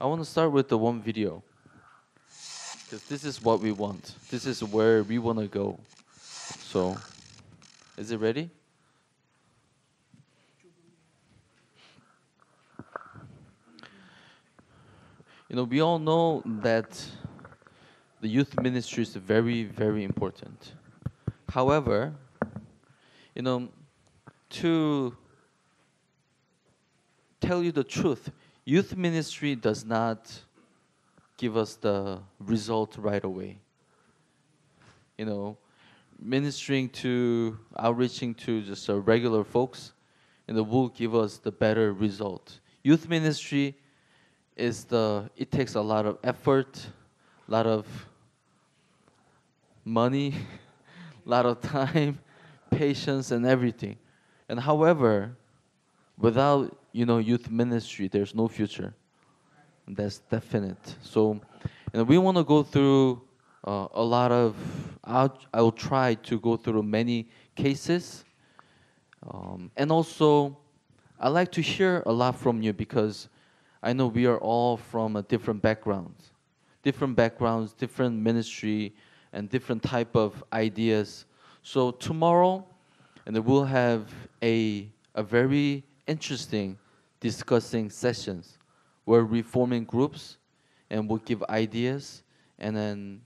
I want to start with the one video. Because this is what we want. This is where we want to go. So, is it ready? You know, we all know that the youth ministry is very, very important. However, you know, to tell you the truth, youth ministry does not give us the result right away. You know, ministering to, outreaching to just uh, regular folks, you know, will give us the better result. Youth ministry is the, it takes a lot of effort, a lot of money, a lot of time, patience, and everything. And however, without you know youth ministry, there's no future. That's definite. So, know, we want to go through uh, a lot of. I'll, try to go through many cases, um, and also, I like to hear a lot from you because I know we are all from a different backgrounds, different backgrounds, different ministry, and different type of ideas. So tomorrow, and we'll have a a very interesting discussing sessions. Where we forming groups and we'll give ideas and then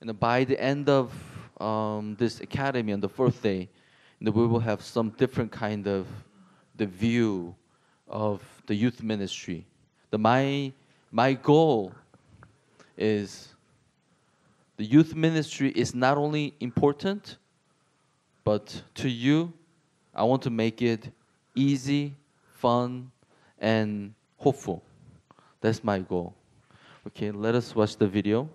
and by the end of um, this academy on the fourth day we will have some different kind of the view of the youth ministry. The my my goal is the youth ministry is not only important but to you i want to make it easy fun and hopeful. That's my goal. Okay let us watch the video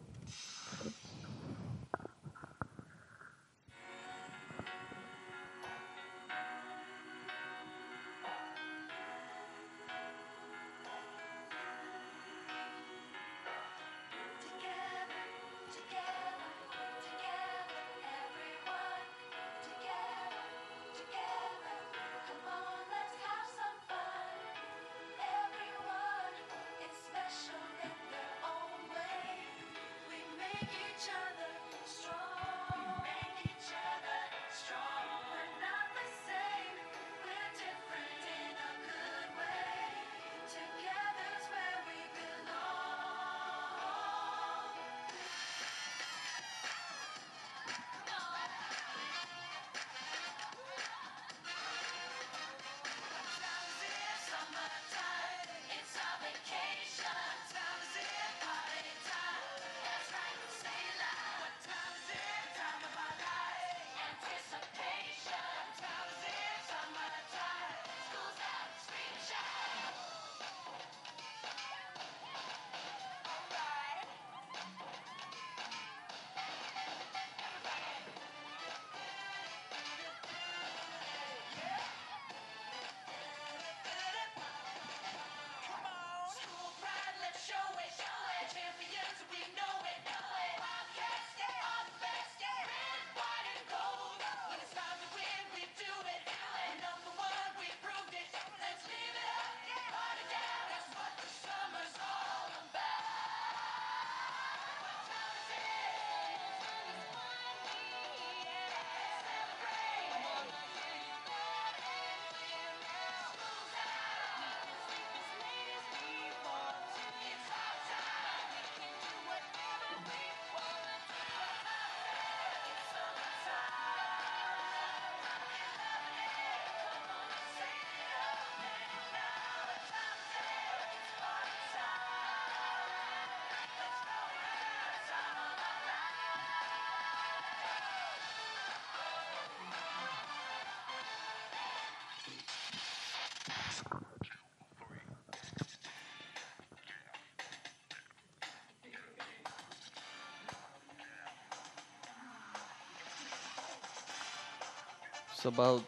So about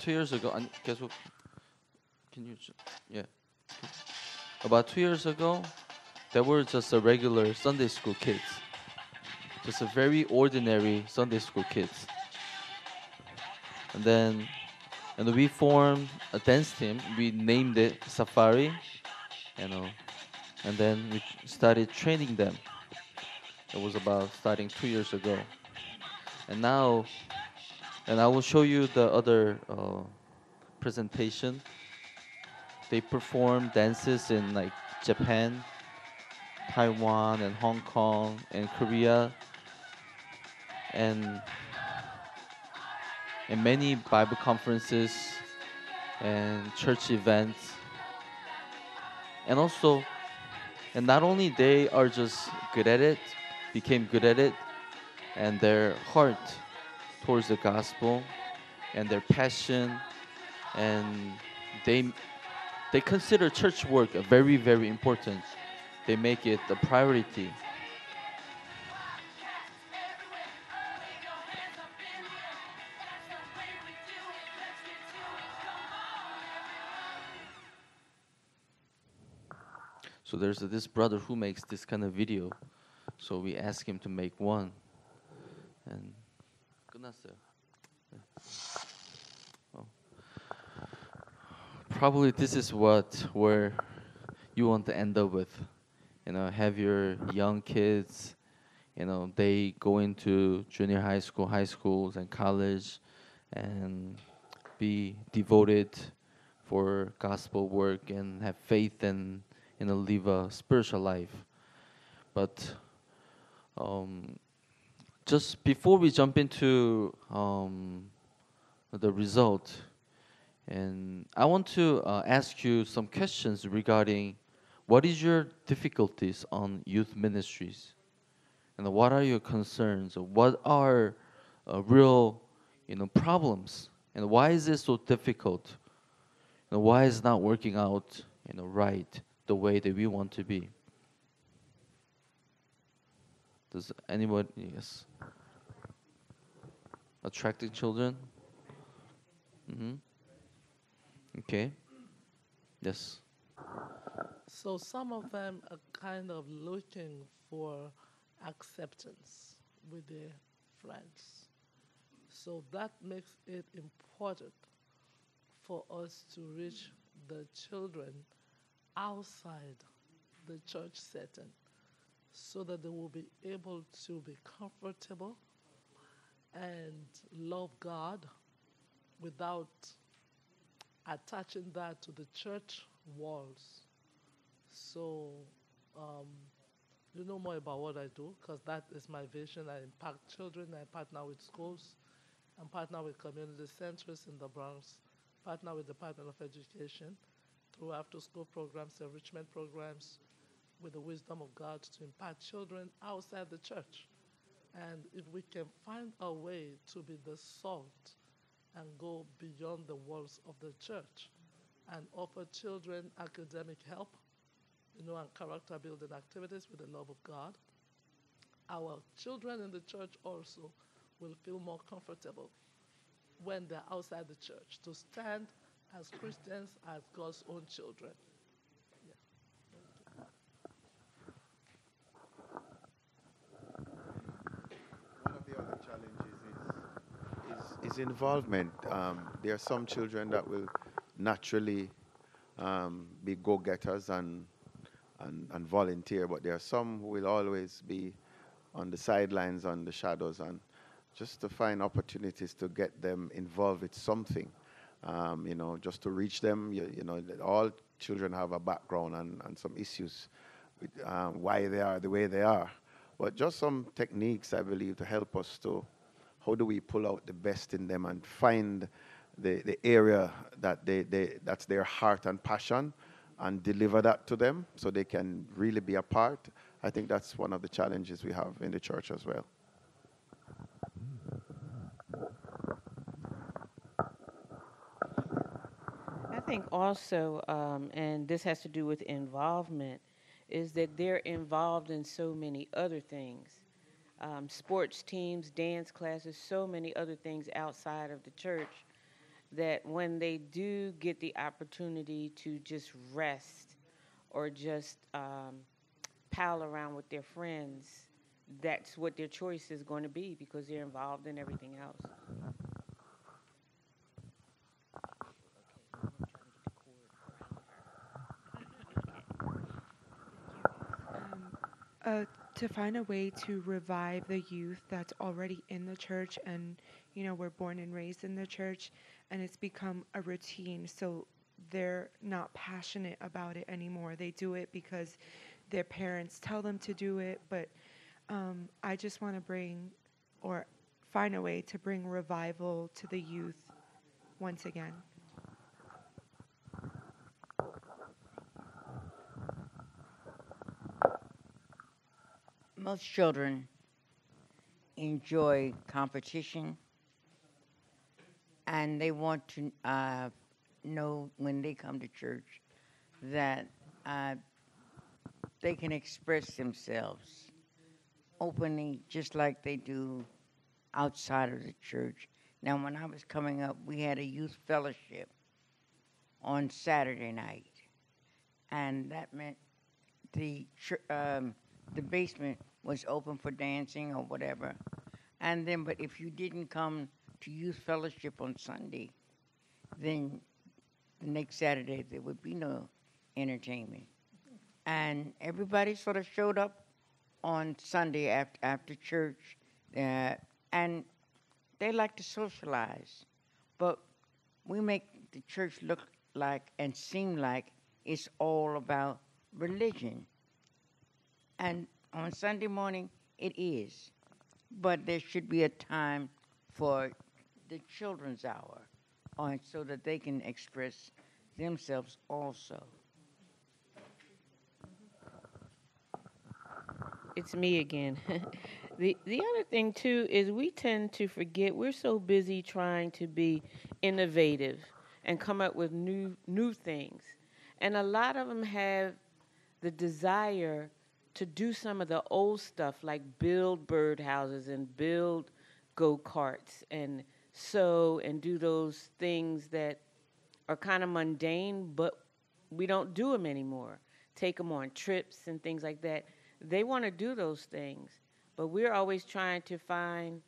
two years ago, and guess what? Can you? Yeah. About two years ago, there were just a regular Sunday school kids, just a very ordinary Sunday school kids. And then, and we formed a dance team. We named it Safari. You know, and then we started training them. It was about starting two years ago, and now, and I will show you the other uh, presentation. They perform dances in like Japan, Taiwan, and Hong Kong, and Korea, and in many Bible conferences and church events. And also, and not only they are just good at it, became good at it, and their heart towards the gospel and their passion and they they consider church work a very very important they make it a priority So there's this brother who makes this kind of video. So we asked him to make one. And 끝났어요. Oh. Probably this is what where you want to end up with. You know, have your young kids, you know, they go into junior high school, high schools and college and be devoted for gospel work and have faith and you know live a spiritual life. But um, just before we jump into um, the result, and I want to uh, ask you some questions regarding what is your difficulties on youth ministries, and what are your concerns, what are uh, real, you know, problems, and why is it so difficult, and why is not working out, you know, right the way that we want to be. Does anyone, yes? Attracting children? Mm-hmm. Okay. Yes. So some of them are kind of looking for acceptance with their friends. So that makes it important for us to reach the children outside the church setting so that they will be able to be comfortable and love God without attaching that to the church walls. So, um, you know more about what I do because that is my vision. I impact children, I partner with schools, and partner with community centers in the Bronx, partner with the Department of Education through after school programs, enrichment programs, with the wisdom of God to impact children outside the church. And if we can find a way to be the salt and go beyond the walls of the church and offer children academic help, you know, and character building activities with the love of God, our children in the church also will feel more comfortable when they're outside the church to stand as Christians, as God's own children. One of the other challenges is, involvement. Um, there are some children that will naturally um, be go-getters and, and, and volunteer, but there are some who will always be on the sidelines, on the shadows, and just to find opportunities to get them involved with something um, you know, just to reach them. You, you, know, all children have a background and, and some issues with um, why they are the way they are. But just some techniques, I believe, to help us to how do we pull out the best in them and find the, the area that they, they, that's their heart and passion and deliver that to them so they can really be a part. I think that's one of the challenges we have in the church as well. I think also, um, and this has to do with involvement, is that they're involved in so many other things um, sports teams, dance classes, so many other things outside of the church that when they do get the opportunity to just rest or just um, pal around with their friends, that's what their choice is going to be because they're involved in everything else. Uh, to find a way to revive the youth that's already in the church and you know we're born and raised in the church and it's become a routine. So they're not passionate about it anymore. They do it because their parents tell them to do it but um, i just want to bring or find a way to bring revival to the youth once again most children enjoy competition and they want to uh, know when they come to church that uh, they can express themselves openly just like they do outside of the church. Now, when I was coming up, we had a youth fellowship on Saturday night, and that meant the um, the basement was open for dancing or whatever. And then, but if you didn't come to youth fellowship on Sunday, then the next Saturday there would be no entertainment. And everybody sort of showed up on Sunday after, after church, uh, and they like to socialize. But we make the church look like and seem like it's all about religion. And on Sunday morning, it is. But there should be a time for the children's hour on so that they can express themselves also. It's me again. the the other thing too is we tend to forget we're so busy trying to be innovative and come up with new new things. And a lot of them have the desire to do some of the old stuff like build birdhouses and build go karts and sew and do those things that are kind of mundane, but we don't do them anymore. Take them on trips and things like that. They want to do those things, but we're always trying to find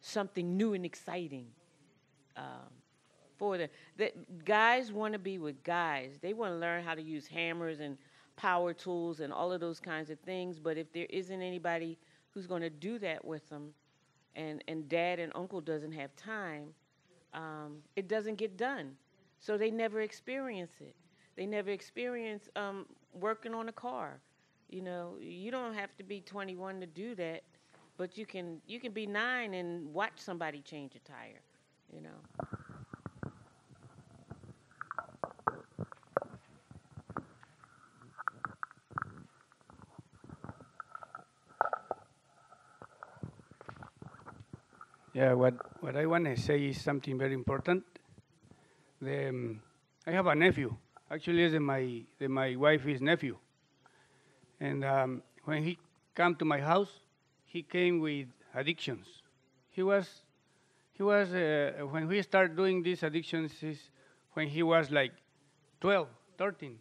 something new and exciting. Um, for the, the guys want to be with guys. They want to learn how to use hammers and power tools and all of those kinds of things. But if there isn't anybody who's going to do that with them, and, and dad and uncle doesn't have time, um, it doesn't get done. So they never experience it. They never experience um, working on a car. You know, you don't have to be 21 to do that, but you can you can be nine and watch somebody change a tire. You know. Yeah, what, what I want to say is something very important. The, um, I have a nephew. Actually, my, the, my wife's nephew. And um, when he came to my house, he came with addictions. He was, he was uh, when we started doing these addictions is when he was like 12, 13.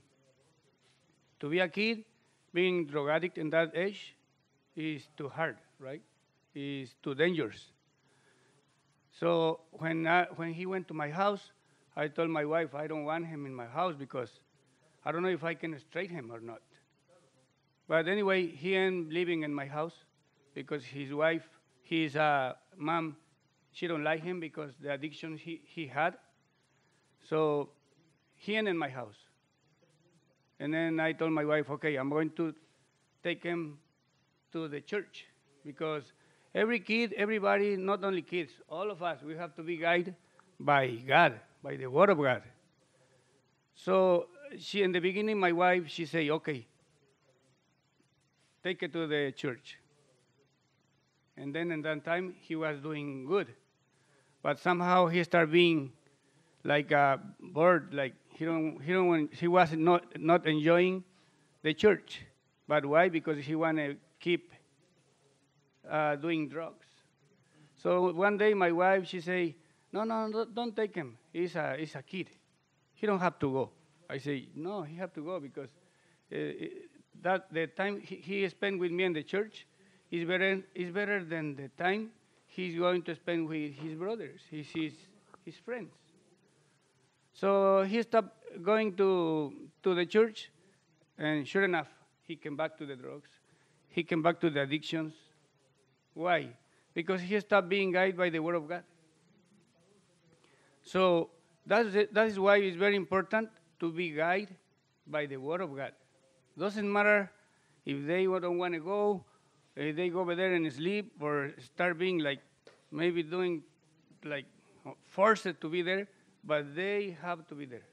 To be a kid, being drug addict in that age is too hard, right? Is too dangerous. So when, I, when he went to my house, I told my wife I don't want him in my house because I don't know if I can straight him or not. But anyway, he ended living in my house because his wife, his uh, mom, she don't like him because the addiction he, he had. So he ended in my house. And then I told my wife, okay, I'm going to take him to the church because Every kid, everybody, not only kids, all of us, we have to be guided by God, by the Word of God. So she, in the beginning, my wife, she say, okay, take it to the church. And then in that time, he was doing good. But somehow he started being like a bird, like he don't, he don't he was not, not enjoying the church. But why? Because he want to keep uh, doing drugs. So one day my wife, she say, no, no, no, don't take him. He's a, he's a kid. He don't have to go. I say, no, he have to go because uh, that the time he, he spent with me in the church is better, is better than the time he's going to spend with his brothers, his, his, his friends. So he stopped going to, to the church, and sure enough, he came back to the drugs he came back to the addictions. Why? Because he stopped being guided by the Word of God. So that's it, that is why it's very important to be guided by the Word of God. Doesn't matter if they don't want to go, if they go over there and sleep, or start being like maybe doing like forced to be there, but they have to be there.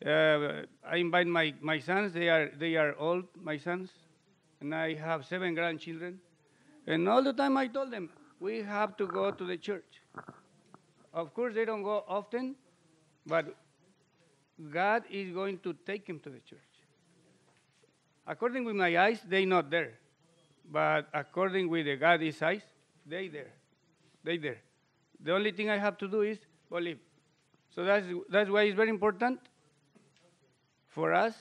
Uh, I invite my, my sons, they are, they are old, my sons, and I have seven grandchildren. And all the time I told them, we have to go to the church. Of course, they don't go often, but God is going to take them to the church. According with my eyes, they not there. But according with the God's eyes, they there. They there. The only thing I have to do is believe. So that's, that's why it's very important for us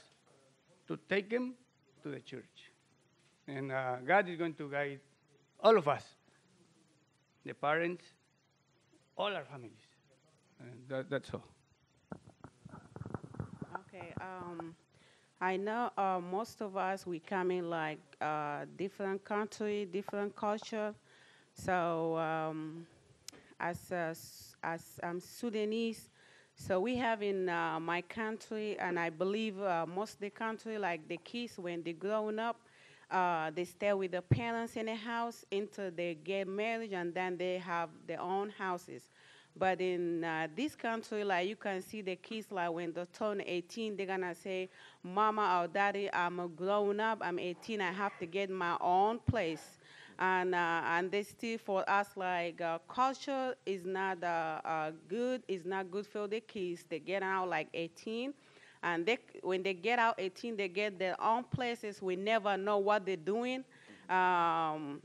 to take them to the church. And uh, God is going to guide all of us, the parents, all our families. And that, that's all. Okay. Um, I know uh, most of us we come in like uh, different country, different culture. So um, as a, as I'm Sudanese, so we have in uh, my country, and I believe uh, most of the country, like the kids when they growing up, uh, they stay with the parents in the house until they get married, and then they have their own houses. But in uh, this country, like you can see the kids, like when they turn 18, they're gonna say, "Mama or Daddy, I'm a grown up. I'm 18. I have to get my own place." And uh, and they still for us like uh, culture is not uh, uh, good. It's not good for the kids. They get out like 18, and they when they get out 18, they get their own places. We never know what they're doing. Um,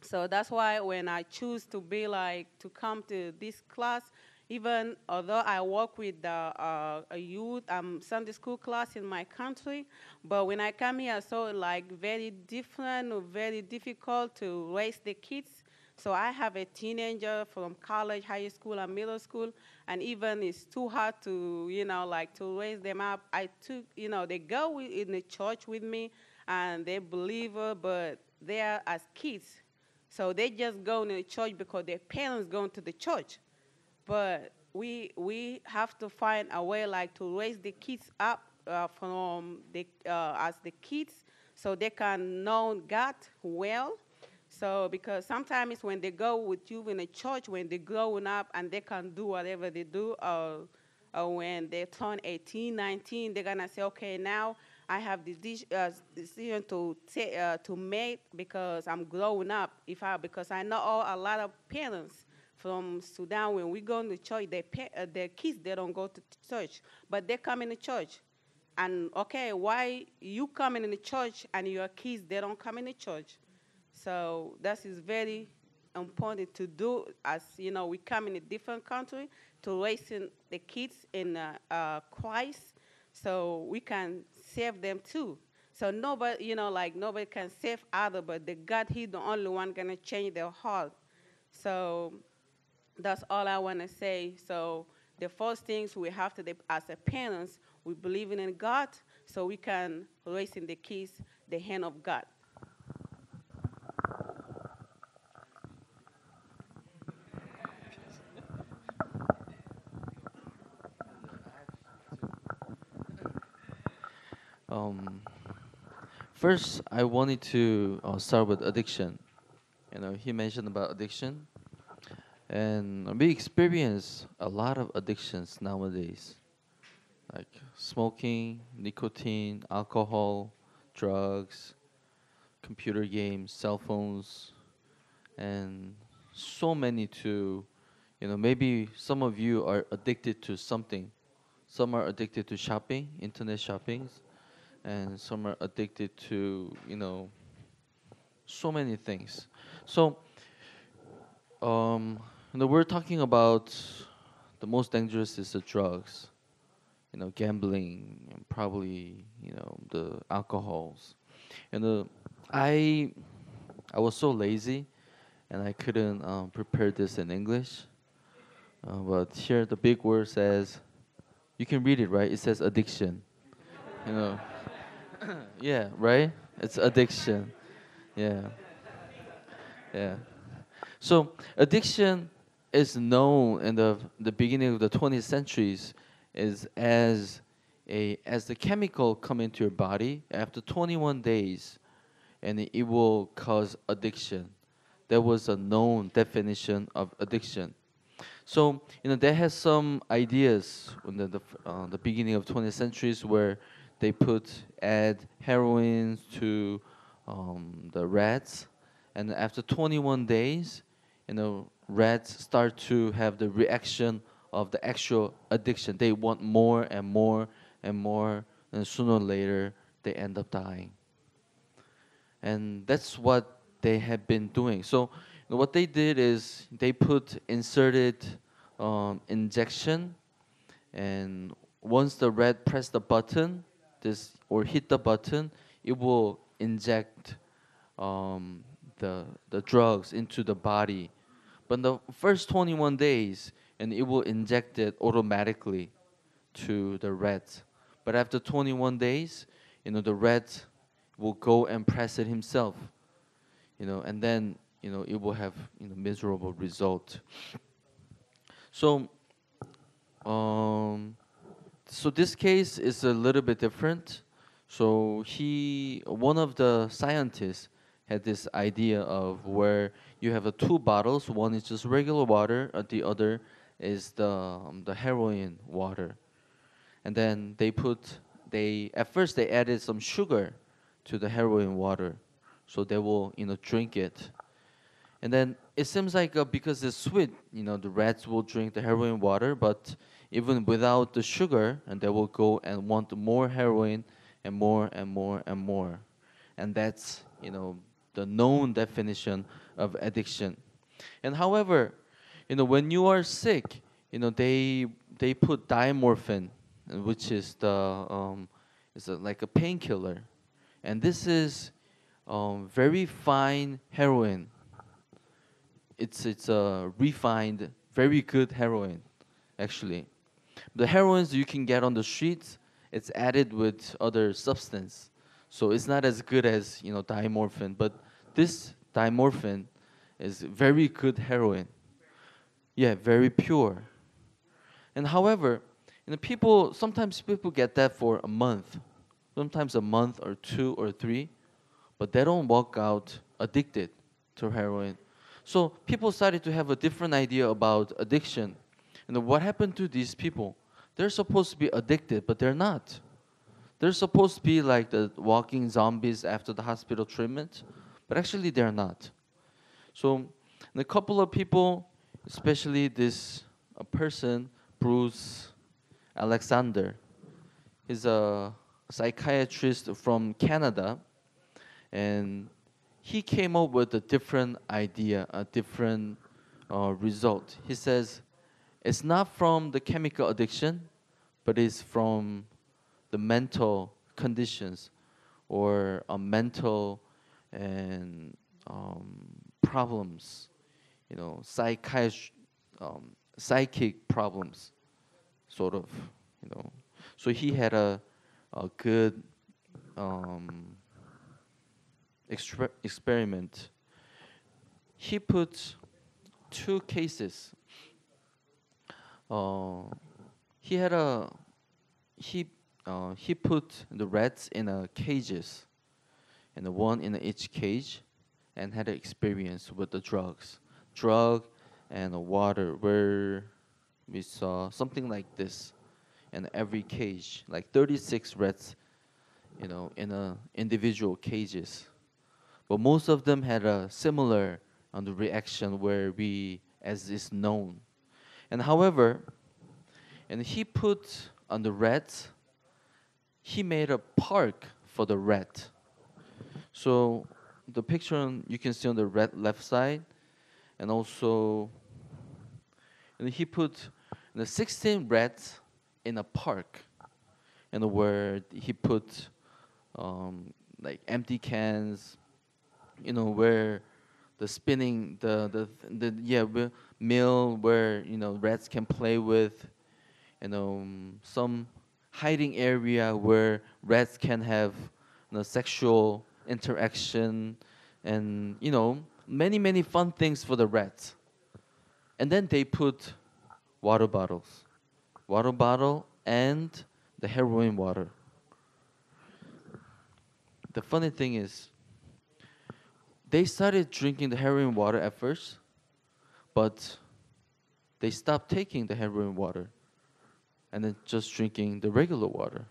so that's why when I choose to be like to come to this class, even although I work with the uh, a youth um, Sunday school class in my country, but when I come here, I saw like very different very difficult to raise the kids. So I have a teenager from college, high school, and middle school, and even it's too hard to, you know, like to raise them up. I took, you know, they go in the church with me, and they believe, but they are as kids so they just go to the church because their parents going to the church. But we we have to find a way like to raise the kids up uh, from the uh, as the kids so they can know God well. So because sometimes when they go with you in a church, when they're growing up and they can do whatever they do, uh, or when they turn 18, 19, they're gonna say, okay, now I have this uh, decision to uh, to make because I'm growing up. If I because I know a lot of parents from Sudan when we go to church, they pay, uh, their kids they don't go to church, but they come in the church. And okay, why you coming in the church and your kids they don't come in the church? So that is very important to do. As you know, we come in a different country to raising the kids in uh, uh, Christ, so we can save them too. So nobody, you know, like nobody can save other, but the God, He's the only one gonna change their heart. So that's all I wanna say. So the first things we have to, do as a parents, we believe in God, so we can raise in the kids the hand of God. First, I wanted to uh, start with addiction. You know, he mentioned about addiction, and we experience a lot of addictions nowadays, like smoking, nicotine, alcohol, drugs, computer games, cell phones, and so many to, you know, maybe some of you are addicted to something. Some are addicted to shopping, internet shoppings and some are addicted to you know so many things. So um you know we're talking about the most dangerous is the drugs you know gambling and probably you know the alcohols. And the i i was so lazy and i couldn't um, prepare this in english. Uh, but here the big word says you can read it right? It says addiction you know yeah, right? It's addiction. Yeah. Yeah. So addiction is known in the the beginning of the 20th centuries is as a as the chemical come into your body after 21 days and it will cause addiction. That was a known definition of addiction. So you know they had some ideas in the the, uh, the beginning of 20th centuries where they put add heroin to um, the rats, and after 21 days, you know rats start to have the reaction of the actual addiction. They want more and more and more, and sooner or later they end up dying. And that's what they have been doing. So what they did is they put inserted um, injection, and once the rat press the button, this or hit the button, it will inject um, the the drugs into the body. But the first 21 days, and it will inject it automatically to the rat. But after 21 days, you know, the rat will go and press it himself. You know, and then you know it will have you know miserable result. So, um, so this case is a little bit different. So he, one of the scientists, had this idea of where you have a two bottles. One is just regular water, and the other is the um, the heroin water. And then they put they at first they added some sugar to the heroin water, so they will you know drink it. And then it seems like uh, because it's sweet, you know, the rats will drink the heroin water, but even without the sugar, and they will go and want more heroin and more and more and more. And that's, you know, the known definition of addiction. And however, you know, when you are sick, you know, they they put diamorphine, uh, which is the um, is a, like a painkiller, and this is um, very fine heroin. It's it's a refined, very good heroin, actually. The heroins you can get on the streets, it's added with other substance, so it's not as good as you know diamorphine. But this diamorphine is very good heroin. Yeah, very pure. And however, you know, people sometimes people get that for a month, sometimes a month or two or three, but they don't walk out addicted to heroin. So people started to have a different idea about addiction. And what happened to these people? They're supposed to be addicted, but they're not. They're supposed to be like the walking zombies after the hospital treatment, but actually they're not. So, a couple of people, especially this person, Bruce Alexander, he's a psychiatrist from Canada, and he came up with a different idea, a different uh, result. He says it's not from the chemical addiction, but it's from the mental conditions or a mental and um, problems, you know, psychiatry, um, psychic problems, sort of, you know. So he had a, a good um, exper- experiment. He put two cases. He had a he uh, he put the rats in a cages, and one in each cage, and had an experience with the drugs, drug and water, where we saw something like this, in every cage, like 36 rats, you know, in a individual cages, but most of them had a similar on the reaction where we, as is known, and however, and he put on the rats he made a park for the rat. So the picture on, you can see on the red left side, and also, and he put the 16 rats in a park, and where he put um, like empty cans, you know, where the spinning the the the yeah mill where you know rats can play with, you know, some hiding area where rats can have the sexual interaction, and you know many many fun things for the rats. And then they put water bottles, water bottle and the heroin water. The funny thing is, they started drinking the heroin water at first, but they stopped taking the heroin water and then just drinking the regular water.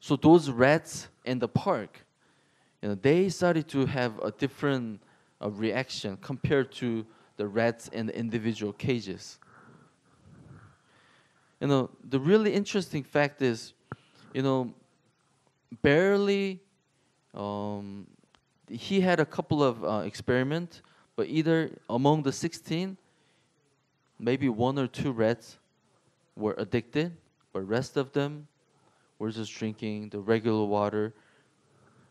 So those rats in the park, you know, they started to have a different uh, reaction compared to the rats in the individual cages. You know, the really interesting fact is, you know, barely, um, he had a couple of uh, experiments, but either among the 16, maybe one or two rats were addicted, but rest of them were just drinking the regular water,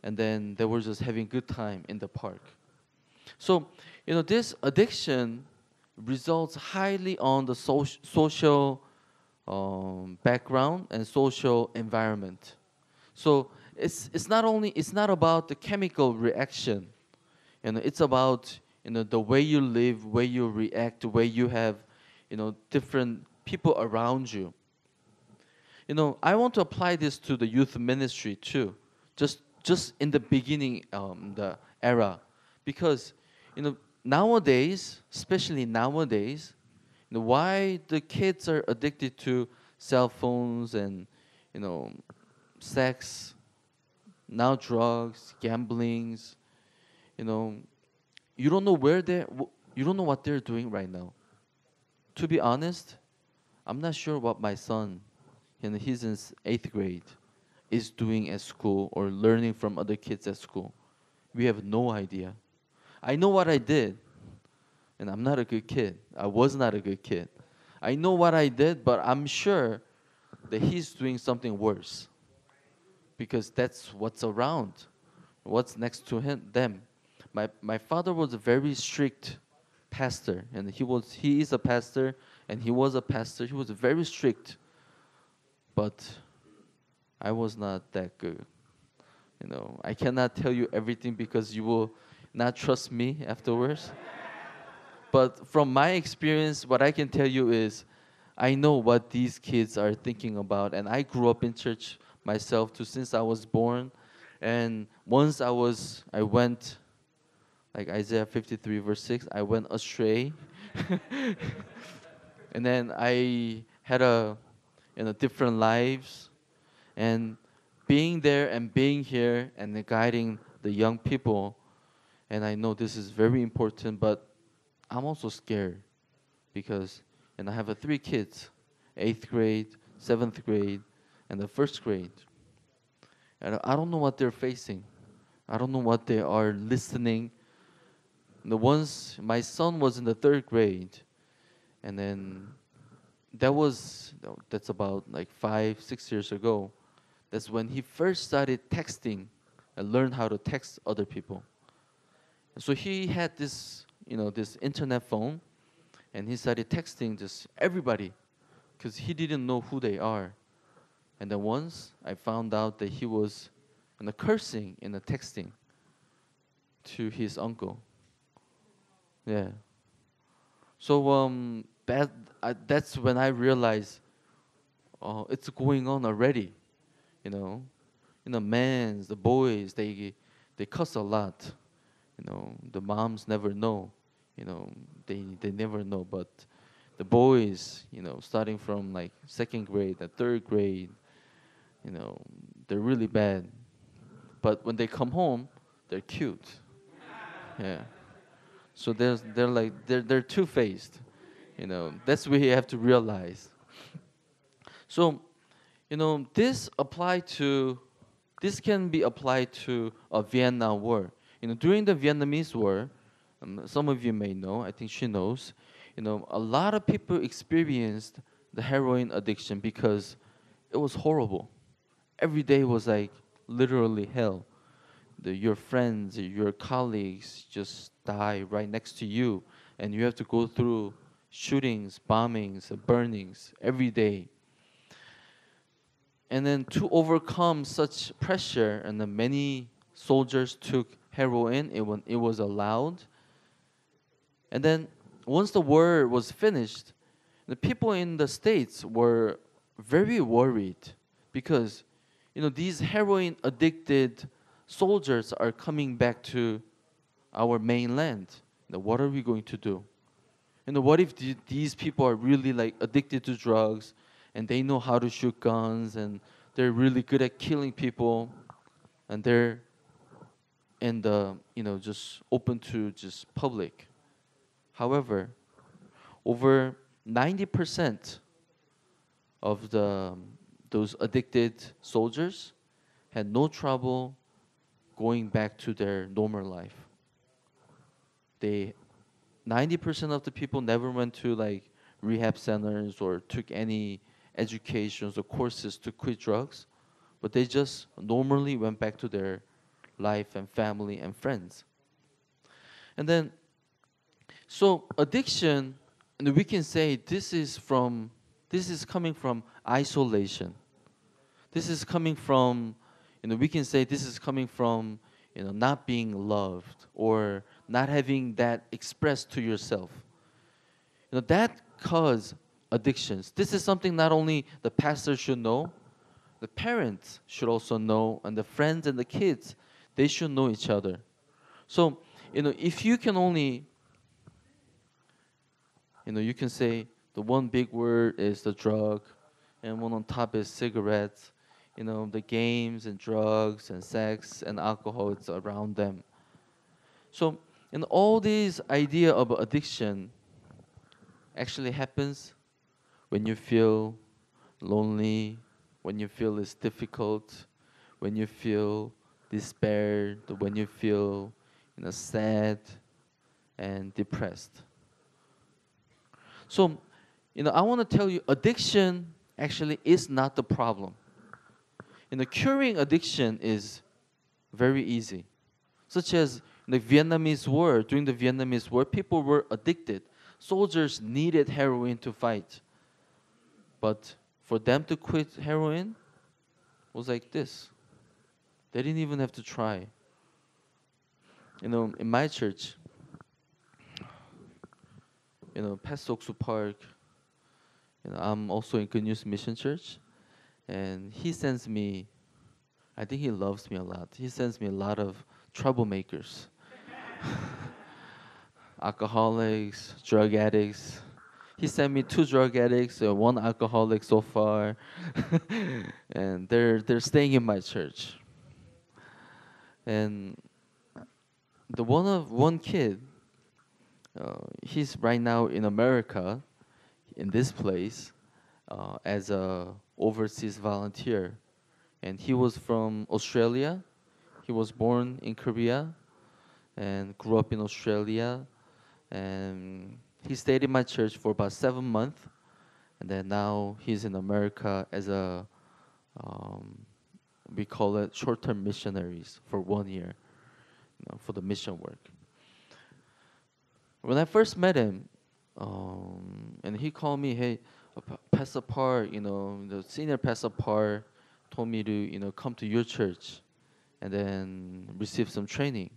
and then they were just having good time in the park. So, you know, this addiction results highly on the so- social um, background and social environment. So it's it's not only it's not about the chemical reaction, you know, it's about you know the way you live, way you react, the way you have, you know, different people around you. You know, I want to apply this to the youth ministry too, just just in the beginning, um, the era, because you know nowadays, especially nowadays, you know, why the kids are addicted to cell phones and you know sex, now drugs, gamblings, you know, you don't know where they you don't know what they're doing right now. To be honest, I'm not sure what my son, and he's in eighth grade, is doing at school or learning from other kids at school. We have no idea. I know what I did, and I'm not a good kid. I was not a good kid. I know what I did, but I'm sure that he's doing something worse because that's what's around, what's next to him, them. My, my father was a very strict pastor, and he was he is a pastor, and he was a pastor. He was very strict, but I was not that good. You know, I cannot tell you everything because you will not trust me afterwards. but from my experience, what I can tell you is, I know what these kids are thinking about, and I grew up in church myself too since I was born. And once I was, I went, like Isaiah 53 verse 6, I went astray. and then I had a, you know, different lives. And being there and being here and guiding the young people, and I know this is very important, but I'm also scared because, and I have a three kids, eighth grade, seventh grade, and the first grade. And I don't know what they're facing. I don't know what they are listening. The once my son was in the third grade, and then that was that's about like five six years ago. That's when he first started texting and learned how to text other people. So he had this you know this internet phone, and he started texting just everybody, because he didn't know who they are. And then once I found out that he was in the cursing in the texting to his uncle. Yeah. So um that I, that's when I realized oh it's going on already. You know. You know, men, the boys, they they cuss a lot. You know, the moms never know. You know, they they never know, but the boys, you know, starting from like second grade, the third grade, you know, they're really bad. But when they come home, they're cute. Yeah. So they're, they're like, they're, they're two faced. You know, that's what you have to realize. So, you know, this apply to, this can be applied to a Vietnam War. You know, during the Vietnamese War, um, some of you may know, I think she knows, you know, a lot of people experienced the heroin addiction because it was horrible every day was like literally hell. The, your friends, your colleagues just die right next to you, and you have to go through shootings, bombings, burnings every day. and then to overcome such pressure, and then many soldiers took heroin. It when it was allowed. And then once the war was finished, the people in the states were very worried because you know these heroin addicted soldiers are coming back to our mainland. Now, what are we going to do? Know, what if th- these people are really like addicted to drugs and they know how to shoot guns and they're really good at killing people and they're in the uh, you know just open to just public. However, over 90% of the those addicted soldiers had no trouble going back to their normal life. They 90% of the people never went to like rehab centers or took any educations or courses to quit drugs, but they just normally went back to their life and family and friends. And then, so addiction, and we can say this is from, this is coming from isolation. This is coming from, you know, we can say this is coming from, you know, not being loved or not having that expressed to yourself. You know, that cause addictions. This is something not only the pastor should know, the parents should also know, and the friends and the kids, they should know each other. So, you know, if you can only, you know, you can say the one big word is the drug, and one on top is cigarettes, you know, the games and drugs and sex and alcohol, it's around them. So, and all these idea of addiction actually happens when you feel lonely, when you feel it's difficult, when you feel despair, when you feel you know, sad and depressed. So, you know, I want to tell you addiction actually is not the problem. You know, curing addiction is very easy. Such as the Vietnamese War, during the Vietnamese War, people were addicted. Soldiers needed heroin to fight. But for them to quit heroin was like this. They didn't even have to try. You know, in my church, you know, Pastor Ock Soo Park, you know, I'm also in Good News Mission Church, and he sends me, I think he loves me a lot. He sends me a lot of troublemakers, alcoholics, drug addicts. He sent me two drug addicts, and one alcoholic so far, and they're they're staying in my church. And the one of one kid, uh, he's right now in America, in this place, uh, as a overseas volunteer, and he was from Australia. He was born in Korea, and grew up in Australia, and he stayed in my church for about seven months, and then now he's in America as a um, we call it short-term missionaries for one year, you know, for the mission work. When I first met him, um, and he called me, hey, Pastor you know, the senior Pastor told me to, you know, come to your church and then receive some training.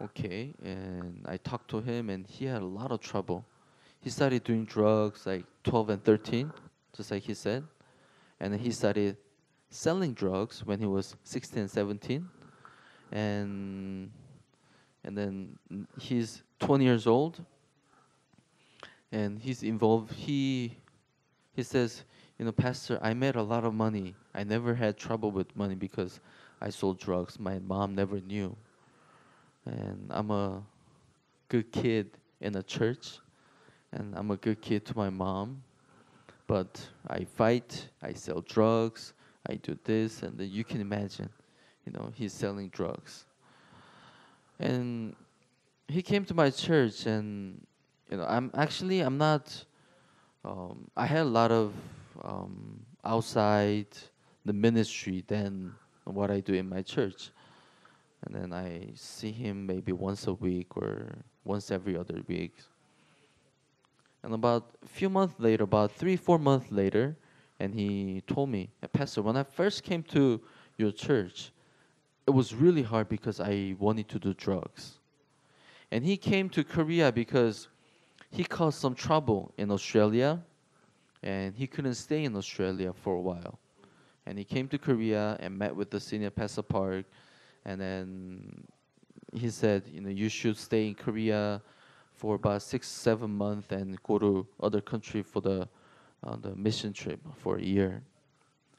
Okay, and I talked to him, and he had a lot of trouble. He started doing drugs like 12 and 13, just like he said, and he started selling drugs when he was 16 and 17, and and then mm, he's 20 years old, and he's involved. He he says, you know, Pastor, I made a lot of money. I never had trouble with money because I sold drugs. My mom never knew and I'm a good kid in a church, and I'm a good kid to my mom. But I fight, I sell drugs, I do this, and then you can imagine, you know, he's selling drugs. And he came to my church, and you know, I'm actually I'm not. Um, I had a lot of um, outside the ministry than what I do in my church and then I see him maybe once a week or once every other week. And about a few months later, about three, four months later, and he told me, "Uh, Pastor, when I first came to your church, it was really hard because I wanted to do drugs. And he came to Korea because he caused some trouble in Australia and he couldn't stay in Australia for a while. And he came to Korea and met with the senior pastor Park and then he said, you know, you should stay in Korea for about six, seven months and go to other country for the uh, the mission trip for a year.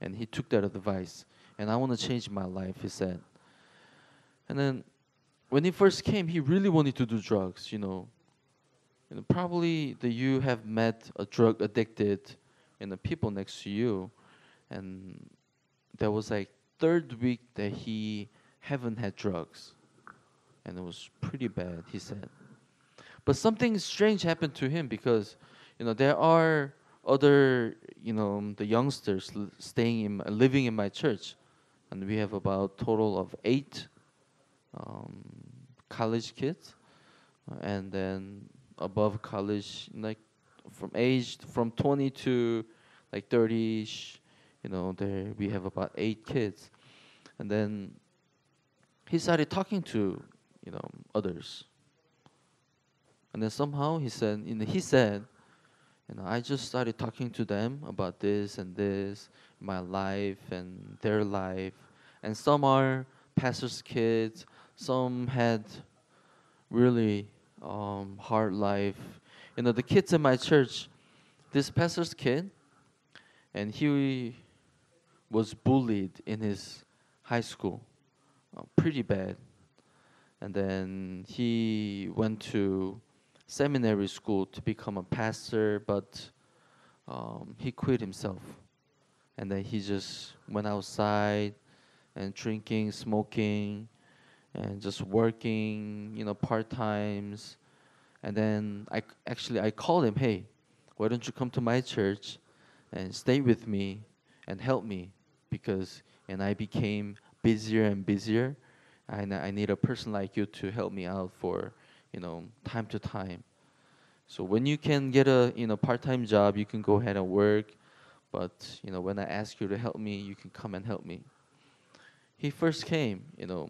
And he took that advice. And I want to change my life, he said. And then when he first came, he really wanted to do drugs, you know. You know, probably that you have met a drug addicted you the people next to you. And there was like third week that he haven't had drugs. And it was pretty bad, he said. But something strange happened to him because, you know, there are other, you know, the youngsters staying in, living in my church, and we have about total of eight um, college kids, and then above college, like from age from 20 to like 30, -ish, you know, there we have about eight kids, and then he started talking to, you know, others. And then somehow he said, you know, he said, you know, I just started talking to them about this and this, my life and their life. And some are pastors' kids, some had really um, hard life. You know, the kids in my church, this pastor's kid, and he was bullied in his high school, uh, pretty bad. And then he went to seminary school to become a pastor, but um, he quit himself. And then he just went outside and drinking, smoking, and just working, you know, part times. And then I actually I called him, hey, why don't you come to my church and stay with me and help me? Because and I became busier and busier. And I need a person like you to help me out for you know, time to time. So when you can get a you know part-time job, you can go ahead and work. But you know, when I ask you to help me, you can come and help me. He first came, you know,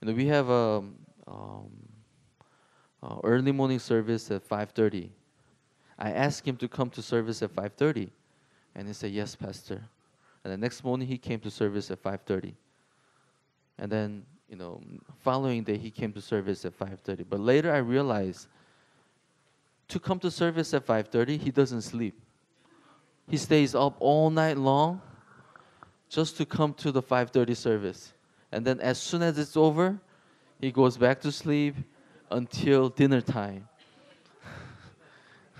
you know we have a um, uh, early morning service at 5:30. I asked him to come to service at 5:30, and he said yes, pastor. And the next morning he came to service at 5:30. And then you know, following day he came to service at 5:30. But later I realized to come to service at 5:30, he doesn't sleep. He stays up all night long just to come to the 5:30 service. And then as soon as it's over, he goes back to sleep until dinner time.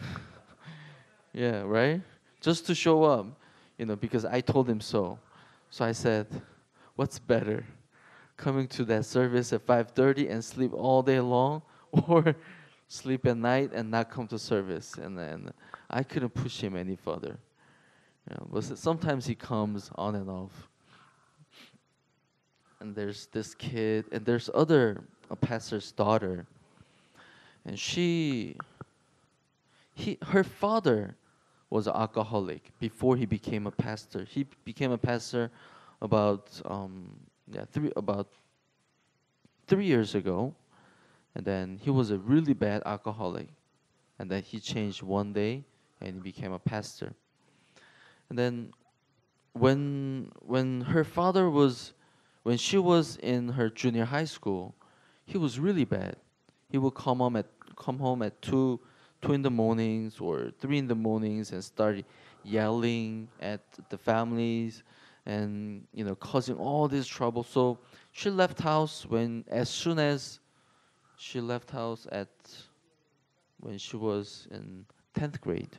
yeah, right? Just to show up, you know, because I told him so. So I said, "What's better? Coming to that service at 5:30 and sleep all day long or sleep at night and not come to service?" And then I couldn't push him any further. You know, but sometimes he comes on and off. And there's this kid, and there's other a pastor's daughter, and she, he, her father, was an alcoholic before he became a pastor. He became a pastor about um, yeah three about three years ago, and then he was a really bad alcoholic, and then he changed one day and he became a pastor. And then when when her father was when she was in her junior high school, he was really bad. He would come home at come home at two two in the mornings or three in the mornings and start yelling at the families and you know causing all this trouble. So she left house when as soon as she left house at when she was in 10th grade.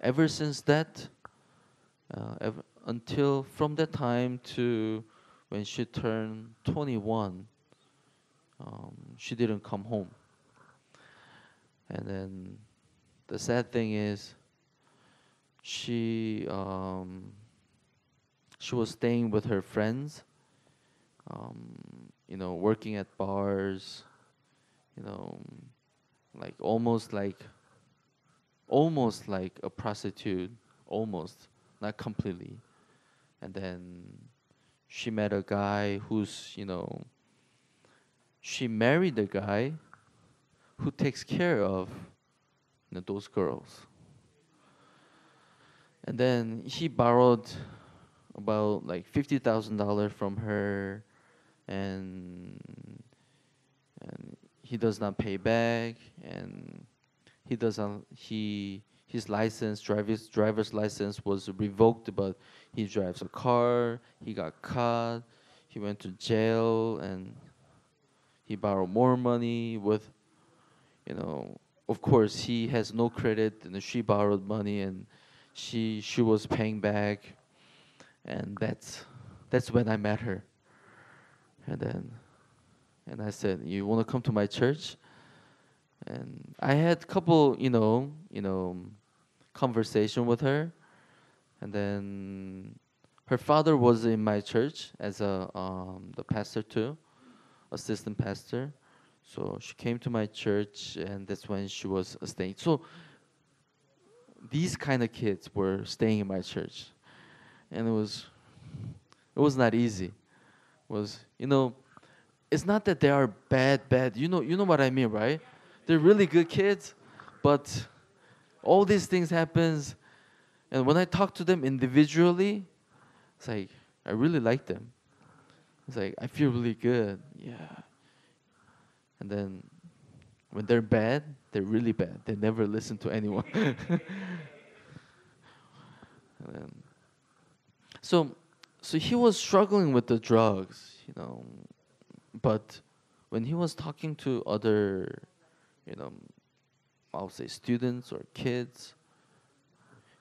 Ever since that, uh, until from that time to when she turned 21, um, she didn't come home. And then the sad thing is, she um, she was staying with her friends, um, you know, working at bars, you know, like almost like almost like a prostitute, almost not completely. And then she met a guy who's, you know, she married a guy who takes care of you know, those girls. And then he borrowed about like fifty thousand dollars from her, and and he does not pay back, and he doesn't he his license driver's driver's license was revoked, but he drives a car. He got caught. He went to jail, and he borrowed more money with, you know, of course he has no credit, and she borrowed money, and she she was paying back, and that's that's when I met her. And then, and I said, "You want to come to my church?" And I had a couple, you know, you know, conversation with her, and then her father was in my church as a um, the pastor too, assistant pastor. So she came to my church, and that's when she was staying. So these kind of kids were staying in my church, and it was it was not easy. It was you know, it's not that they are bad, bad. You know, you know what I mean, right? They're really good kids, but all these things happens, and when I talk to them individually, it's like I really like them. It's like I feel really good, yeah. And then when they're bad, they're really bad. They never listen to anyone. And so, so he was struggling with the drugs, you know, but when he was talking to other, you know, I'll say students or kids,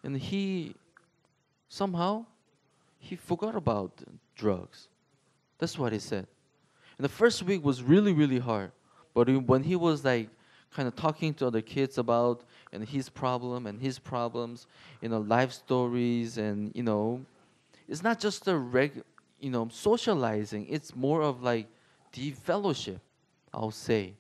and he somehow he forgot about drugs. That's what he said. And the first week was really, really hard. But when he was like kind of talking to other kids about and his problem and his problems, you know, life stories and you know, it's not just a reg, you know, socializing. It's more of like the fellowship. I'll say,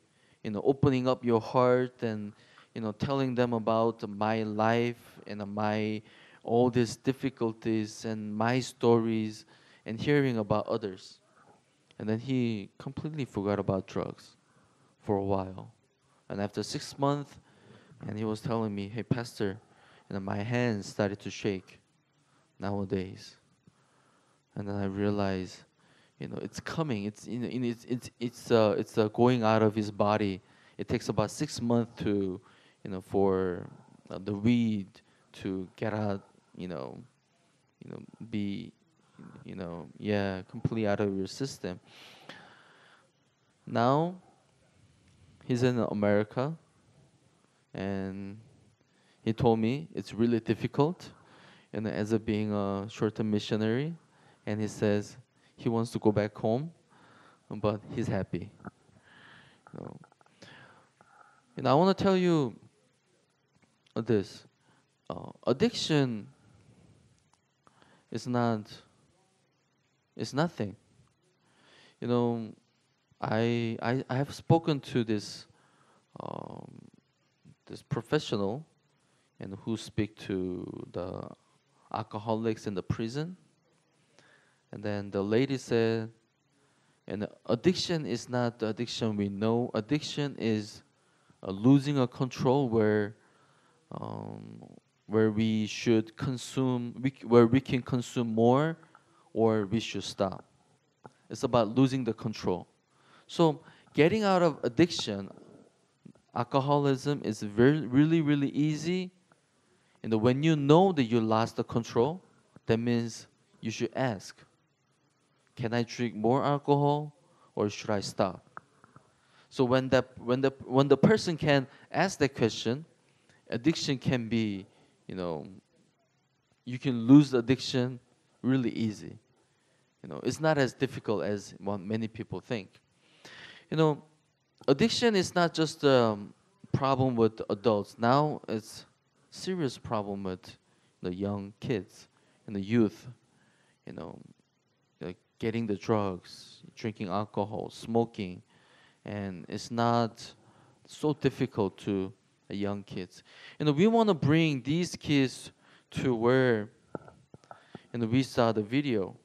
you know, opening up your heart and you know, telling them about my life and my all these difficulties and my stories and hearing about others. And then he completely forgot about drugs for a while. And after six months, and he was telling me, "Hey, Pastor," and my hands started to shake. Nowadays, and then I realized, you know, it's coming. It's you know, it's it's it's uh, it's uh, going out of his body. It takes about six months to, you know, for uh, the weed to get out. You know, you know, be, you know, yeah, completely out of your system. Now, he's in America, and he told me it's really difficult, and as a being a short-term missionary, and he says he wants to go back home, but he's happy. You know, and I want to tell you this: uh, addiction is not. It's nothing. You know, I I, I have spoken to this um, this professional and who speak to the alcoholics in the prison. And then the lady said, and addiction is not the addiction we know. Addiction is uh, losing a control where um, where we should consume, we, where we can consume more, or we should stop. It's about losing the control. So getting out of addiction, alcoholism is very, really, really easy. And when you know that you lost the control, that means you should ask, can I drink more alcohol or should I stop? So when the when the when the person can ask that question, addiction can be, you know, you can lose addiction really easy. You know, it's not as difficult as what many people think. You know, addiction is not just a problem with adults. Now it's serious problem with the young kids and the youth. You know, like getting the drugs, drinking alcohol, smoking, and it's not so difficult to young kids. Know, we want to bring these kids to where And we saw the video,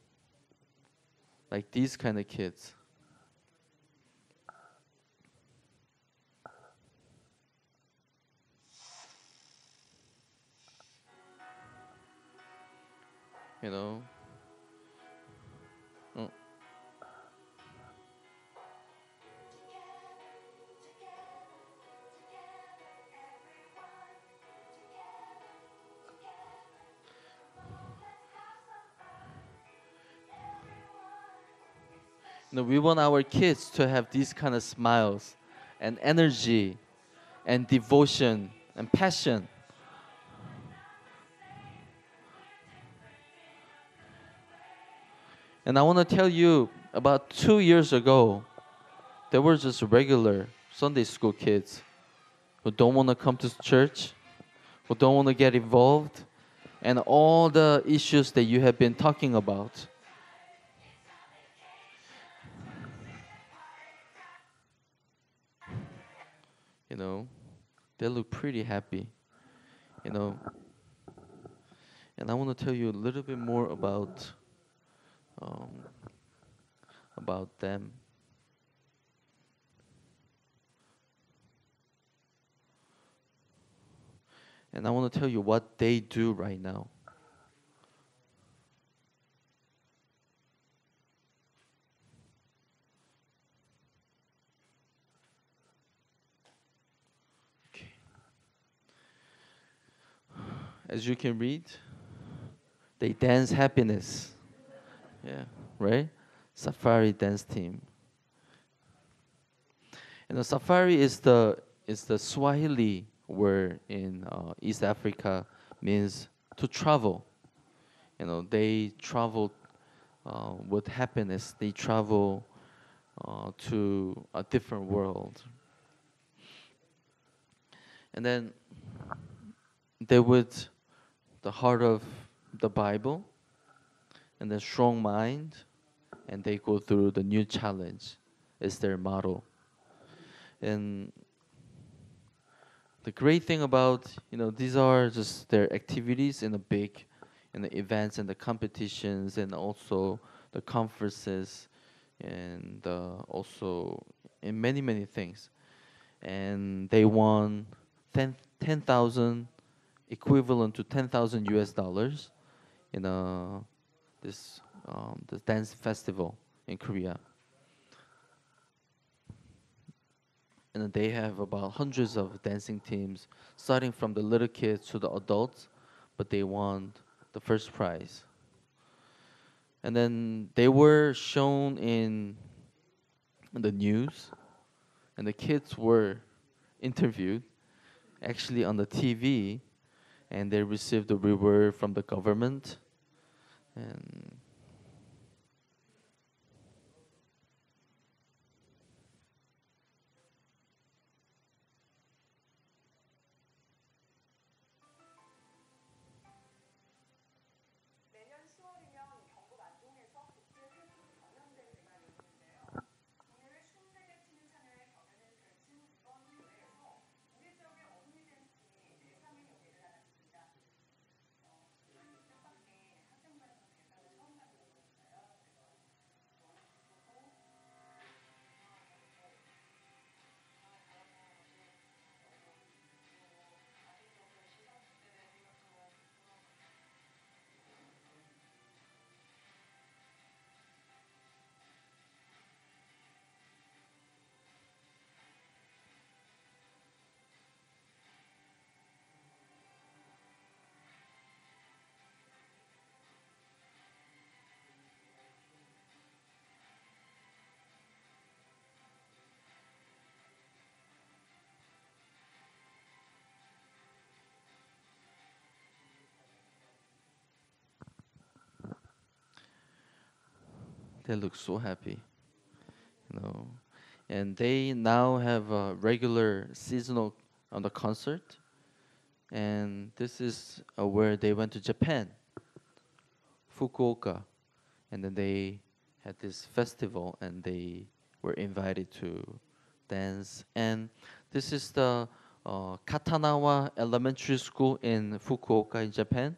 like these kind of kids. You know. Know, we want our kids to have these kind of smiles and energy and devotion and passion. And I want to tell you about two years ago, there were just regular Sunday school kids who don't want to come to church, who don't want to get involved, and all the issues that you have been talking about. You know, they look pretty happy. You know, and I want to tell you a little bit more about um, about them. And I want to tell you what they do right now. As you can read, they dance happiness. Yeah, right? Safari dance team. And the safari is the is the Swahili word in uh, East Africa means to travel. You know, they travel uh, with happiness. They travel uh, to a different world. And then they with the heart of the Bible and the strong mind, and they go through the new challenge. Is their motto. And the great thing about you know these are just their activities in the big, in the events and the competitions and also the conferences, and uh, also in many many things, and they won 10,000 equivalent to 10,000 US dollars in a this um, the dance festival in Korea. And they have about hundreds of dancing teams, starting from the little kids to the adults, but they won the first prize. And then they were shown in the news, and the kids were interviewed, actually on the TV, and they received a reward from the government. And they look so happy, you know. And they now have a regular seasonal on the concert, and this is uh, where they went to Japan, Fukuoka, and then they had this festival, and they were invited to dance. And this is the uh, Katanawa Elementary School in Fukuoka, in Japan.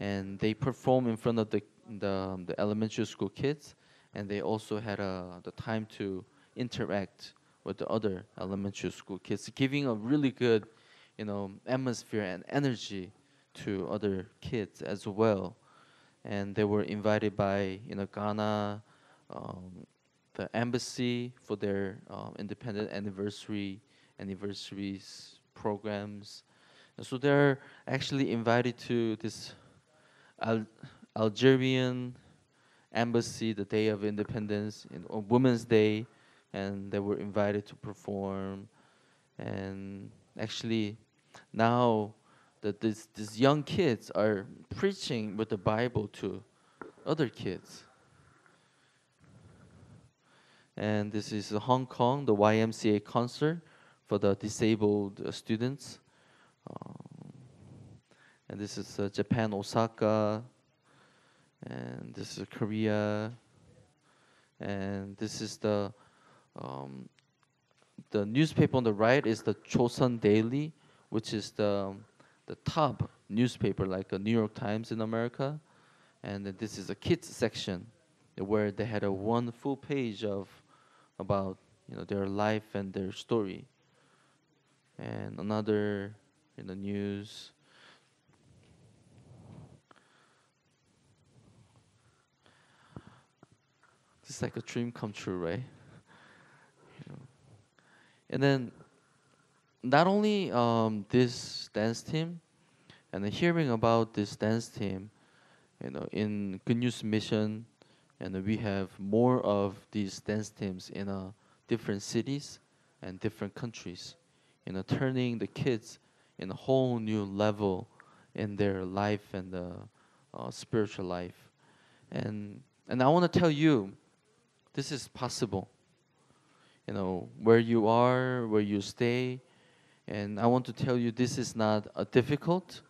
and they perform in front of the the, the elementary school kids, and they also had uh, the time to interact with the other elementary school kids, giving a really good, you know, atmosphere and energy to other kids as well. And they were invited by you know Ghana, um, the embassy for their um, independent anniversary anniversaries programs. And so they're actually invited to this Algerian embassy the day of independence in, on Women's Day, and they were invited to perform. And actually, now that this, these young kids are preaching with the Bible to other kids. And this is Hong Kong, the YMCA concert for the disabled uh, students. Um, and this is uh, Japan, Osaka, and this is Korea, and this is the um, the newspaper on the right is the Chosun Daily, which is the the top newspaper like a New York Times in America, and this is a kids section where they had a one full page of about you know their life and their story, and another in the news. Is like a dream come true, right? You know. And then not only um, this dance team, and hearing about this dance team, you know, in Good News Mission, and we have more of these dance teams in uh, different cities and different countries, you know, turning the kids in a whole new level in their life and the uh, spiritual life, and and I want to tell you, this is possible. You know, where you are, where you stay, and I want to tell you this is not a difficult.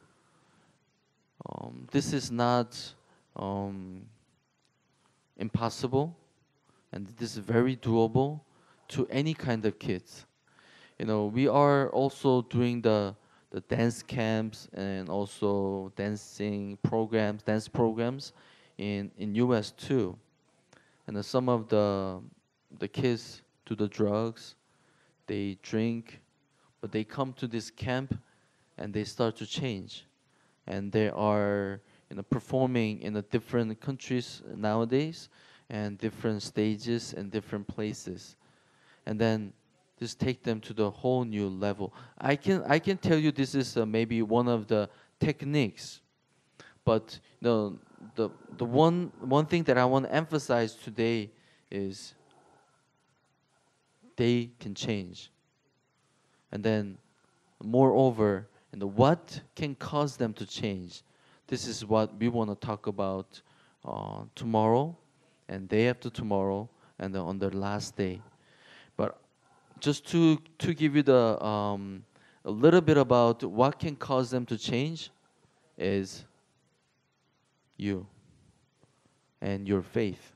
Um, this is not um, impossible, and this is very doable to any kind of kids. You know, we are also doing the the dance camps and also dancing programs, dance programs in in U.S. too, and some of the the kids do the drugs, they drink, but they come to this camp and they start to change, and they are you know performing in the different countries nowadays and different stages and different places, and then just take them to the whole new level. I can I can tell you this is uh, maybe one of the techniques, but the the the one one thing that I want to emphasize today is they can change, and then moreover, and what can cause them to change. This is what we want to talk about uh, tomorrow, and day after tomorrow, and on the last day. But just to to give you the um, a little bit about what can cause them to change is you and your faith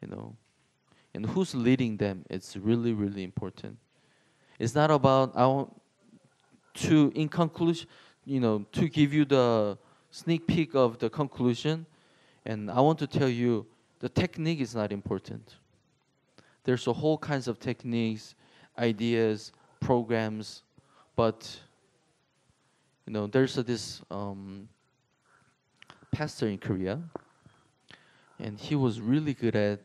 you know? And who's leading them? It's really really important. It's not about i want to in conclusion you know to give you the sneak peek of the conclusion. And i want to tell you the technique is not important. There's a whole kinds of techniques, ideas, programs, but you know, there's a, this um, pastor in Korea, and he was really good at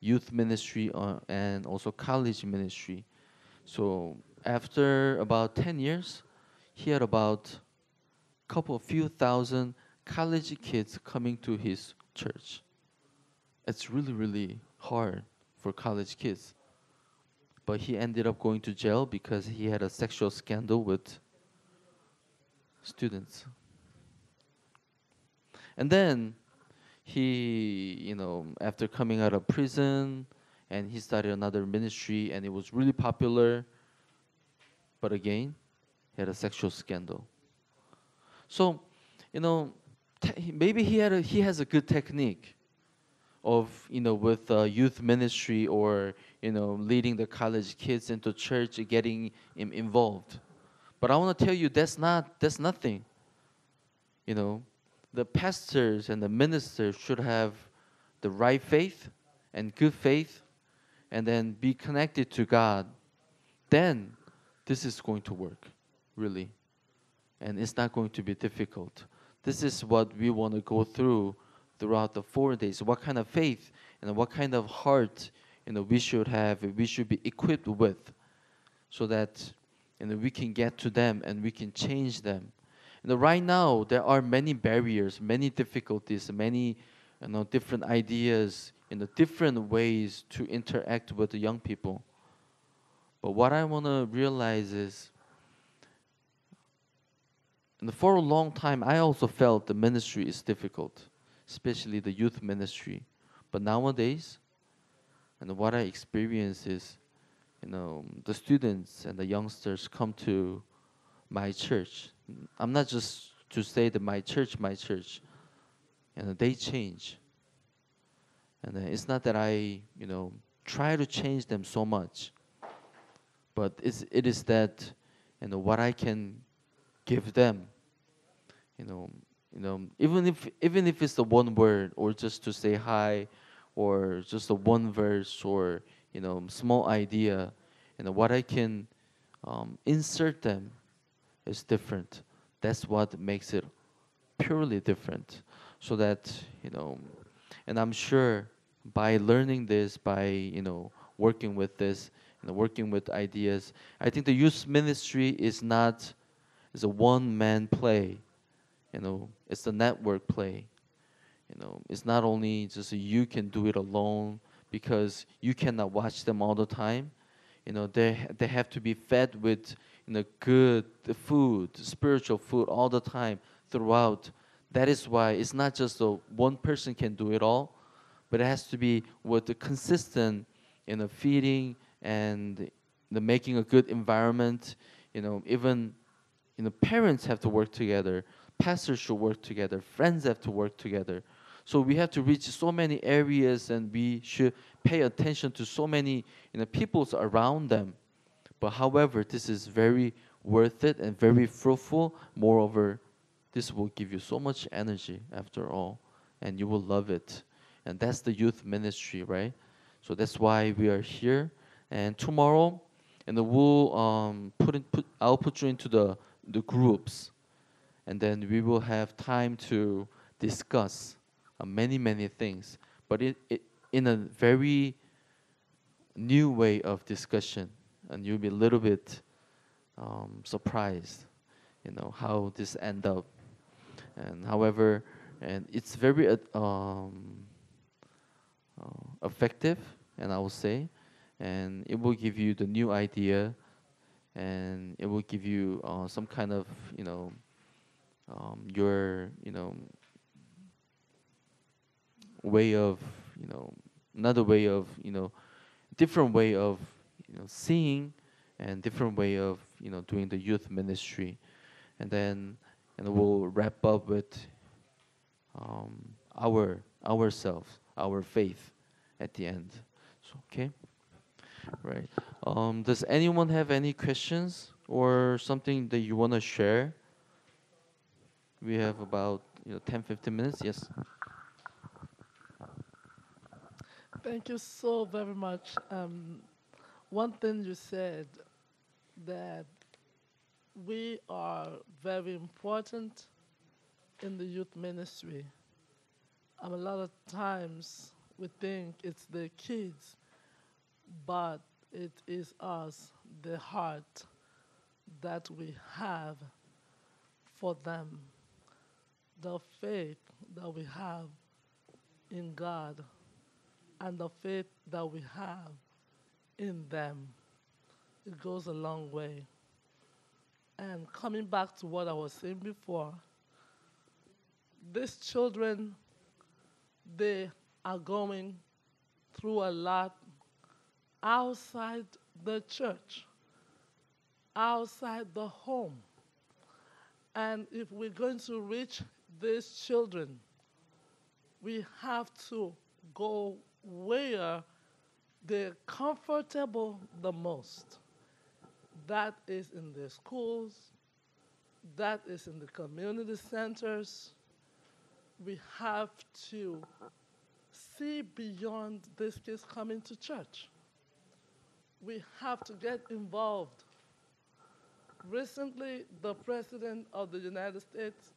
youth ministry uh, and also college ministry. So after about 10 years, he had about a couple, few thousand college kids coming to his church. It's really, really hard for college kids. But he ended up going to jail because he had a sexual scandal with students. And then he, you know, after coming out of prison, and he started another ministry, and it was really popular. But again, he had a sexual scandal. So, you know, maybe he had a, he has a good technique of you know with uh, youth ministry or you know leading the college kids into church getting involved but i want to tell you that's not that's nothing you know the pastors and the ministers should have the right faith and good faith and then be connected to God, then this is going to work, really. And it's not going to be difficult. This is what we want to go through throughout the four days. What kind of faith and what kind of heart you know, we should have, we should be equipped with, so that you know, we can get to them and we can change them. You know, right now there are many barriers, many difficulties, many you know, different ideas, in the different ways to interact with the young people. But what I want to realize is, and for a long time, I also felt the ministry is difficult, especially the youth ministry. But nowadays, and what I experience is, you know, the students and the youngsters come to my church. I'm not just to say that my church, my church, and they change. And it's not that I, you know, try to change them so much, but it's, it is that, you know, what I can give them, you know, you know, even if even if it's the one word or just to say hi, or just a one verse or you know small idea, you know, what I can um, insert them is different. That's what makes it purely different. So that you know, and I'm sure by learning this, by you know working with this, you know, working with ideas, I think the youth ministry is not is a one man play. You know, it's a network play. You know, it's not only just you can do it alone because you cannot watch them all the time. You know, they they have to be fed with you know good food, spiritual food all the time throughout. That is why it's not just a one person can do it all but it has to be with the consistent, you know, feeding and the making a good environment. You know, even you know, parents have to work together, pastors should work together, friends have to work together. So we have to reach so many areas, and we should pay attention to so many you know peoples around them. But however, this is very worth it and very fruitful. Moreover, this will give you so much energy after all, and you will love it and that's the youth ministry, right? So that's why we are here. And tomorrow, and we'll um, put in, put I'll put you into the the groups, and then we will have time to discuss uh, many many things, but it, it in a very new way of discussion, and you'll be a little bit um, surprised, you know, how this end up. And however, and it's very uh, um, uh, effective, and I will say, and it will give you the new idea, and it will give you uh, some kind of you know um, your you know way of you know another way of you know different way of you know seeing and different way of you know doing the youth ministry and then and we'll wrap up with um, our ourselves our faith at the end. So, okay, right. Um, does anyone have any questions or something that you want to share? We have about you know 10, 15 minutes. Yes. Thank you so very much. Um, one thing you said that we are very important in the youth ministry. Um, a lot of times we think it's the kids, but it is us, the heart that we have for them, the faith that we have in God, and the faith that we have in them. It goes a long way. And coming back to what I was saying before, these children they are going through a lot outside the church, outside the home. And if we're going to reach these children, we have to go where they're comfortable the most. That is in the schools, that is in the community centers, we have to see beyond this kids coming to church. We have to get involved. Recently, the President of the United States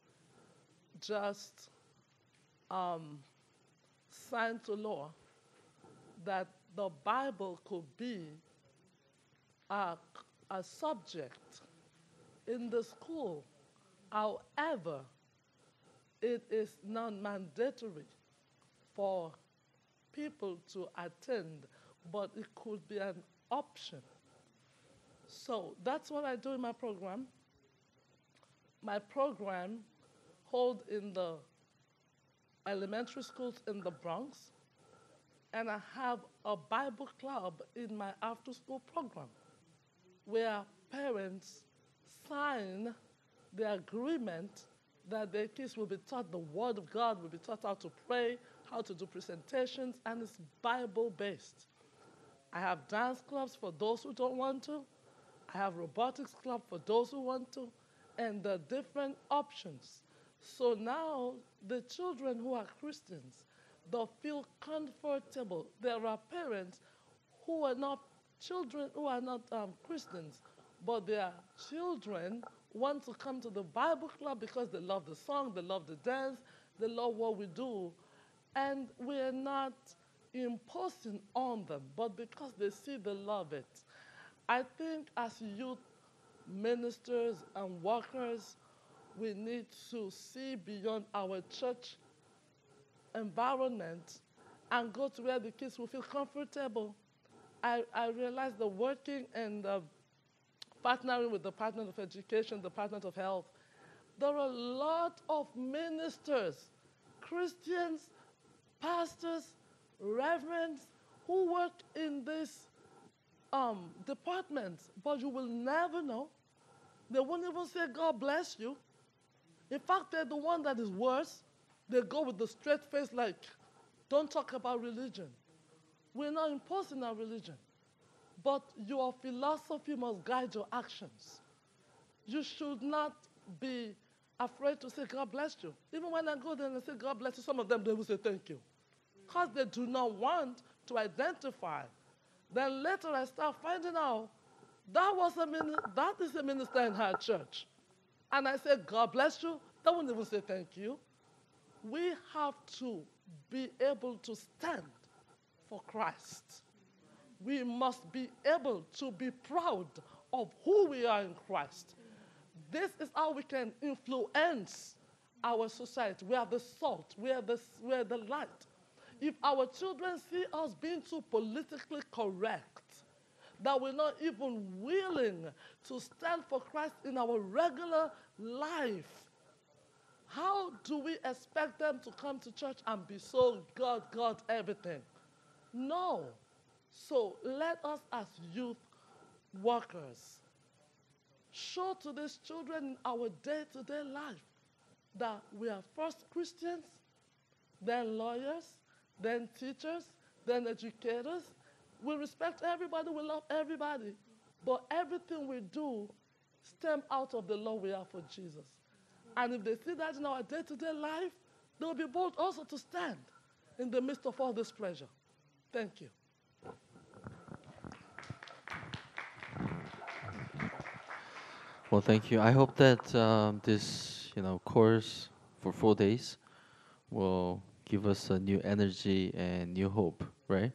just um, signed to law that the Bible could be a, a subject in the school. However, it is not mandatory for people to attend, but it could be an option. So that's what I do in my program. My program hold in the elementary schools in the Bronx, and I have a Bible club in my after school program where parents sign the agreement that their kids will be taught the Word of God, will be taught how to pray, how to do presentations, and it's Bible based. I have dance clubs for those who don't want to. I have robotics club for those who want to, and the different options. So now the children who are Christians, they'll feel comfortable. There are parents who are not children who are not um, Christians, but their children want to come to the Bible club because they love the song, they love the dance, they love what we do. And we're not imposing on them, but because they see they love it. I think as youth ministers and workers, we need to see beyond our church environment and go to where the kids will feel comfortable. I, I realized that working and partnering with the Department of Education, the Department of Health, there are a lot of ministers, Christians, pastors, reverends who work in this um, departments, but you will never know. They won't even say, God bless you. In fact, they're the one that is worse. They go with the straight face, like, don't talk about religion. We're not imposing our religion. But your philosophy must guide your actions. You should not be afraid to say, God bless you. Even when I go there and say, God bless you, some of them, they will say, thank you. Because they do not want to identify. Then later I start finding out that was a min- that is a minister in her church. And I said, God bless you. They won't even say thank you. We have to be able to stand for Christ. We must be able to be proud of who we are in Christ. This is how we can influence our society. We are the salt, we are the, we are the light. If our children see us being too politically correct, that we're not even willing to stand for Christ in our regular life, how do we expect them to come to church and be so God, God, everything? No. So let us, as youth workers, show to these children in our day to day life that we are first Christians, then lawyers, then teachers, then educators. We respect everybody, we love everybody. But everything we do stem out of the love we have for Jesus. And if they see that in our day to day life, they'll be bold also to stand in the midst of all this pleasure. Thank you. Well, thank you. I hope that um, this, you know, course for four days will give us a new energy and new hope, right?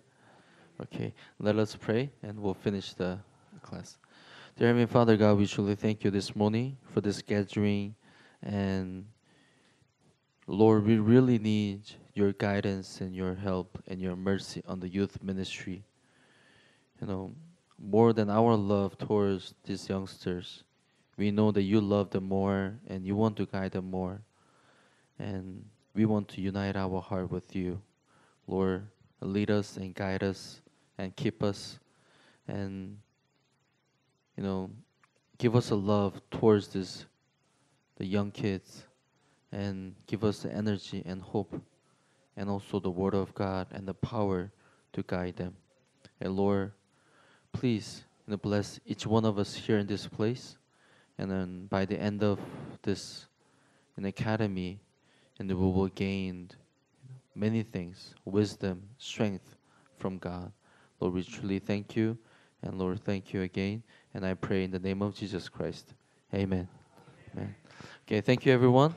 Okay, let us pray and we'll finish the class. Dear Heavenly Father God, we truly thank you this morning for this gathering. And Lord, we really need your guidance and your help and your mercy on the youth ministry. You know, more than our love towards these youngsters, we know that you love them more and you want to guide them more. And we want to unite our heart with you. Lord, lead us and guide us and keep us and you know give us a love towards this the young kids and give us the energy and hope and also the word of God and the power to guide them. And Lord, please bless each one of us here in this place. And then by the end of this an academy, and we will gain many things wisdom, strength from God. Lord, we truly thank you. And Lord, thank you again. And I pray in the name of Jesus Christ. Amen. Amen. Okay, thank you, everyone.